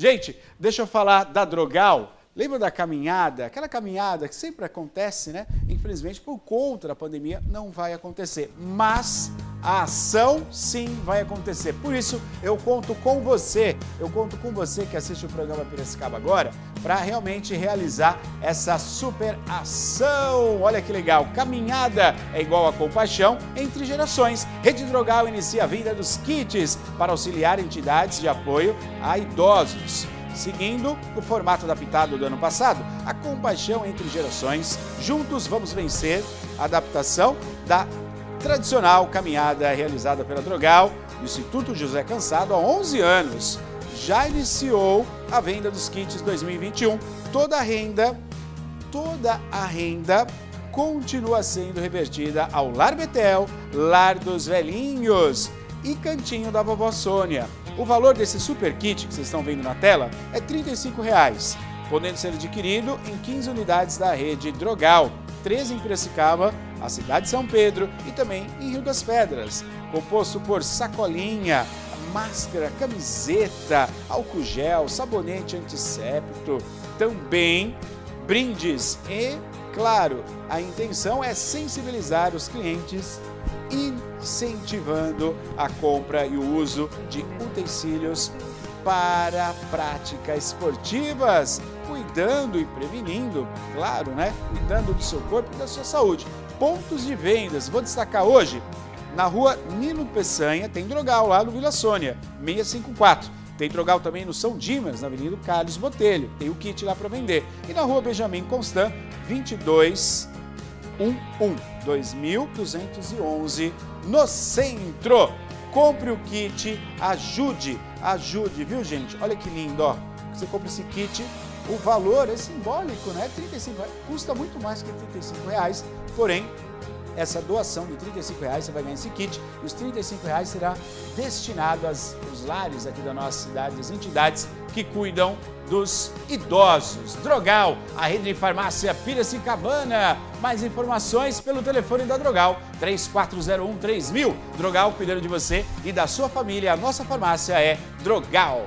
Gente, deixa eu falar da Drogal. Lembra da caminhada? Aquela caminhada que sempre acontece, né? Infelizmente, por conta da pandemia, não vai acontecer. Mas a ação sim vai acontecer. Por isso, eu conto com você, eu conto com você que assiste o programa Piracicaba agora, para realmente realizar essa super ação. Olha que legal! Caminhada é igual a compaixão entre gerações. Rede Drogal inicia a venda dos kits para auxiliar entidades de apoio a idosos. Seguindo o formato adaptado do ano passado, a compaixão entre gerações, juntos vamos vencer, a adaptação da tradicional caminhada realizada pela Drogal, Instituto José Cansado, há 11 anos. Já iniciou a venda dos kits 2021. Toda a renda, toda a renda continua sendo revertida ao Lar Betel, Lar dos Velhinhos e Cantinho da Vovó Sônia. O valor desse super kit que vocês estão vendo na tela é 35 reais, podendo ser adquirido em 15 unidades da rede Drogal, 13 em Piracicaba, a cidade de São Pedro e também em Rio das Pedras, composto por sacolinha, máscara, camiseta, álcool gel, sabonete antisséptico, também brindes. E, claro, a intenção é sensibilizar os clientes incentivando a compra e o uso de utensílios para práticas esportivas, cuidando e prevenindo, claro, né? Cuidando do seu corpo e da sua saúde. Pontos de vendas, vou destacar hoje, na rua Nilo Peçanha, tem Drogal lá no Vila Sônia, 654. Tem Drogal também no São Dimas, na Avenida Carlos Botelho. Tem o kit lá para vender. E na rua Benjamin Constant, 22 11 2211 no centro. Compre o kit, ajude, ajude, viu gente? Olha que lindo, ó. Você compra esse kit, o valor é simbólico, né? 35 reais, custa muito mais que 35 reais, porém essa doação de 35 reais, você vai ganhar esse kit e os 35 reais será destinado aos, lares aqui da nossa cidade, as entidades que cuidam dos idosos. Drogal, a rede de farmácia Piracicabana. Mais informações pelo telefone da Drogal, 3401 3000. Drogal cuidando de você e da sua família. A nossa farmácia é Drogal.